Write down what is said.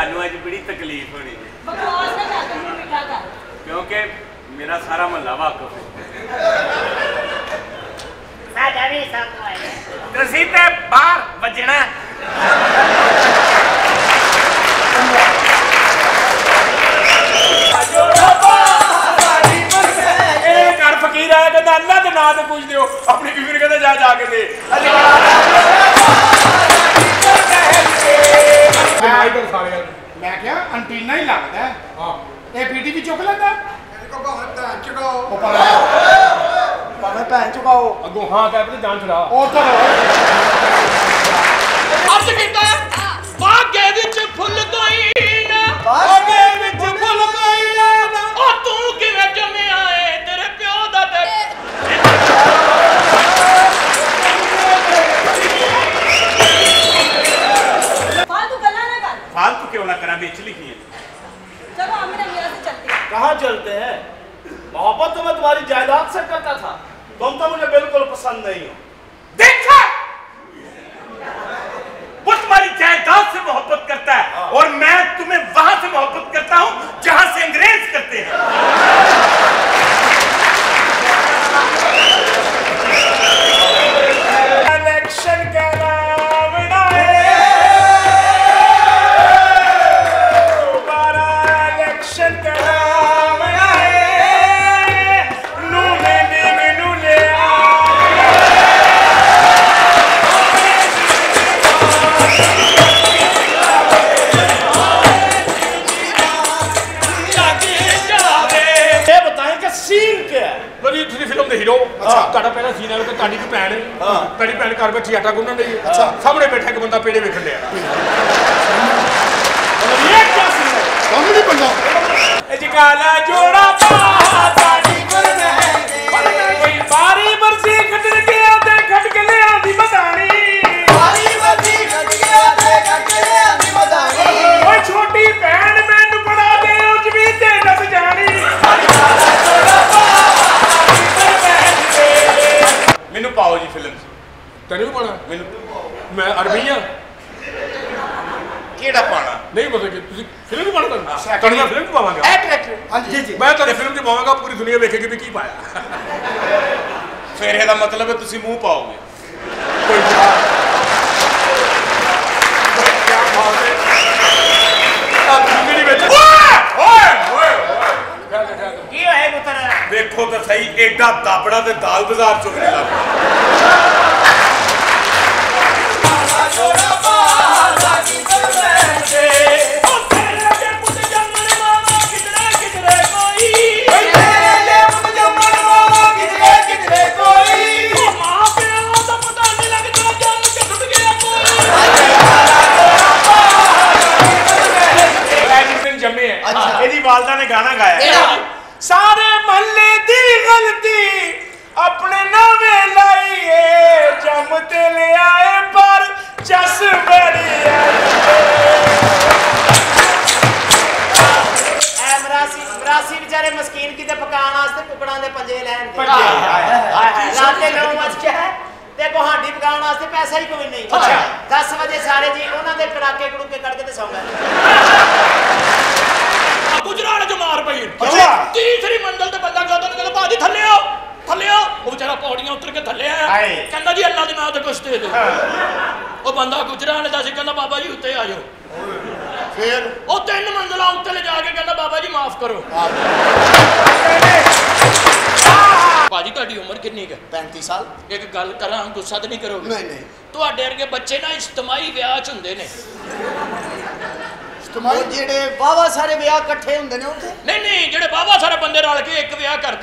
ਤੁਹਾਨੂੰ ਅੱਜ ਬੜੀ ਤਕਲੀਫ ਹੋਣੀ ਹੈ। ਬਕਵਾਸ ਨਾ ਕਰ ਤੂੰ ਮਿੱਠਾ ਕਰ। ਕਿਉਂਕਿ ਮੇਰਾ ਸਾਰਾ ਮਹੱਲਾ ਵਾਕਫ ਹੈ। ਸਾਡਾ ਵੀ ਸਭ ਹੈ। ਤੁਸੀਂ ਤੇ ਬਾਹਰ ਵੱਜਣਾ ਫਕੀਰ ਆਇਆ ਕਹਿੰਦਾ ਅੱਲਾ ਦੇ ਨਾਂ ਤੇ ਪੁੱਛ ਦਿਓ। ਆਪਣੀ ਬੀਵੀ ਨੂੰ ਕਹਿੰਦਾ ਜਾ ਜਾ ਕੇ ਦੇ। ਮੈਂ ਮੈਂ ਕਿਹਾ ਅੰਟੀਨਾ ਹੀ ਲੱਗਦਾ ਹੈ। ਹਾਂ। ਇਹ ਪੀਟੀ ਵੀ ਚੁੱਕ ਲੈਂਦਾ? ਉਹ ਪਰ ਭਾਵੇਂ ਭੈਣ ਚੁਕਾਓ। ਅੱਗੋਂ ਹਾਂ ਕਹਿ ਤੇ ਜਾਨ ਛੜਾ ਉਹ ਤਾਂ ਅੱਜ ਕੀਤਾ ਬਾਗੇ ਵਿੱਚ ਫੁੱਲ ਕੋਈ ਨਾ। ਬਾਗੇ ਵਿੱਚ लिखी है चलो हम मेरे मियाँ से चलते हैं कहाँ चलते हैं मोहब्बत तो मैं तुम्हारी जायदाद से करता था तुम तो मुझे बिल्कुल पसंद नहीं हो ਬੜੀ ਤੁਸੀਂ ਫਿਲਮ ਦੇ ਹੀਰੋ ਤੁਹਾਡਾ ਪਹਿਲਾ ਸੀਨ ਹੈ ਤੇ ਤੁਹਾਡੀ ਵੀ ਭੈਣ ਤੁਹਾਡੀ ਭੈਣ ਘਰ ਬੈਠੀ ਆਟਾ ਗੁੰਨਣ ਲਈ ਸਾਹਮਣੇ ਬੈਠਾ ਇੱਕ ਬੰਦਾ ਪੇੜੇ ਵੇਖਣ ਡਿਆ। ਇਹ ਕੀ ਸੀਨ ਹੈ? ਕਾਮੇਡੀ ਬੰਦਾ ਇਹ ਜੀ ਜੋੜਾ ਪਾ। ਫਿਲਮ ਤੈਨੂੰ ਵੀ ਪਾਣਾ ਮੈਨੂੰ ਮੈਂ ਅਰਬੀ ਆ ਕਿਹੜਾ ਪਾਣਾ ਨਹੀਂ ਕਿ ਤੁਸੀਂ ਫਿਲਮ ਵੀ ਪਾਣਾ ਤੁਹਾਨੂੰ? ਤੁਹਾਨੂੰ ਮੈਂ ਫਿਲਮ ਵੀ ਪਾਵਾਂਗਾ। ਹਾਂਜੀ ਜੀ ਜੀ ਮੈਂ ਤੁਹਾਨੂੰ ਫਿਲਮ 'ਚ ਪਾਵਾਂਗਾ ਪੂਰੀ ਦੁਨੀਆ ਵੇਖੇਗੀ ਵੀ ਕੀ ਪਾਇਆ। ਫਿਰ ਇਹਦਾ ਮਤਲਬ ਹੈ ਤੁਸੀਂ ਮੂੰਹ ਪਾਓਗੇ। ਕੋਈ ਨਾ ਵੇਖੋ ਤਾਂ ਸਹੀ ਐਡਾ ਦਾਬੜਾ ਤੇ ਦਾਲ ਬਾਜ਼ਾਰ ਚੋਂ ਮਿਲਦਾ ਪਿਆ ਉਹ ਤੇਰੇ ਦੇ ਪੁੱਤ 9 ਵਜੇ ਹੈ। ਤੇ ਗੁਹਾਂਡੀ ਪਕਾਉਣ ਵਾਸਤੇ ਪੈਸਾ ਹੀ ਕੋਈ ਨਹੀਂ। ਅੱਛਾ। 10 ਵਜੇ ਸਾਰੇ ਜੀ ਉਹਨਾਂ ਦੇ ਕੜਾਕੇ ਕੜੂਕੇ ਕੱਢ ਕੇ ਤੇ ਸੌਂ ਗਏ। ਗੁਜਰਾਲ ਚ ਮਾਰ ਪਈ। ਅੱਛਾ। ਤੀਸਰੀ ਮੰਜ਼ਲ ਤੇ ਬੰਦਾ ਕਹਿੰਦਾ ਨੇ ਕਹਿੰਦਾ ਬਾਜੀ ਥੱਲੇ ਆਓ। ਥੱਲੇ ਆਓ। ਉਹ ਵਿਚਾਰਾ ਪੌੜੀਆਂ ਉੱਤਰ ਕੇ ਥੱਲੇ ਆਇਆ। ਕਹਿੰਦਾ ਜੀ ਅੱਲਾ ਦੇ ਨਾਂ ਤੇ ਕੁਛ ਦੇ ਉਹ ਬੰਦਾ ਗੁਜਰਾਲ ਦਾ ਸੀ ਕਹਿੰਦਾ ਬਾਬਾ ਜੀ ਉੱਤੇ ਆ ਜਾਓ। ਫੇਰ? ਉਹ ਤਿੰਨ ਮੰਜ਼ਲਾਂ ਉੱਤੇ ਲੈ ਜਾ ਕੇ ਕਹਿੰਦਾ ਬਾਬਾ ਜੀ ਮਾਫ ਕਰੋ। ਤੁਹਾਡੀ ਉਮਰ ਕਿੰਨੀ ਹੈ 35 ਸਾਲ। ਇੱਕ ਗੱਲ ਕਰਾਂ ਗੁੱਸਾ ਤਾਂ ਨਹੀਂ ਕਰੋਗੇ? ਨਹੀਂ ਨਹੀਂ। ਤੁਹਾਡੇ ਵਰਗੇ ਬੱਚੇ ਨਾ ਇਜਤਮਾਹੀ ਵਿਆਹ ਚ ਹੁੰਦੇ ਨੇ। ਉਹ ਜਿਹੜੇ ਵਾਵਾ ਸਾਰੇ ਵਿਆਹ ਇਕੱਠੇ ਹੁੰਦੇ ਨੇ ਉੱਥੇ? ਨਹੀਂ ਨਹੀਂ ਜਿਹੜੇ ਬਾਬਾ ਸਾਰੇ ਬੰਦੇ ਰਲ ਕੇ ਇੱਕ ਵਿਆਹ ਕਰ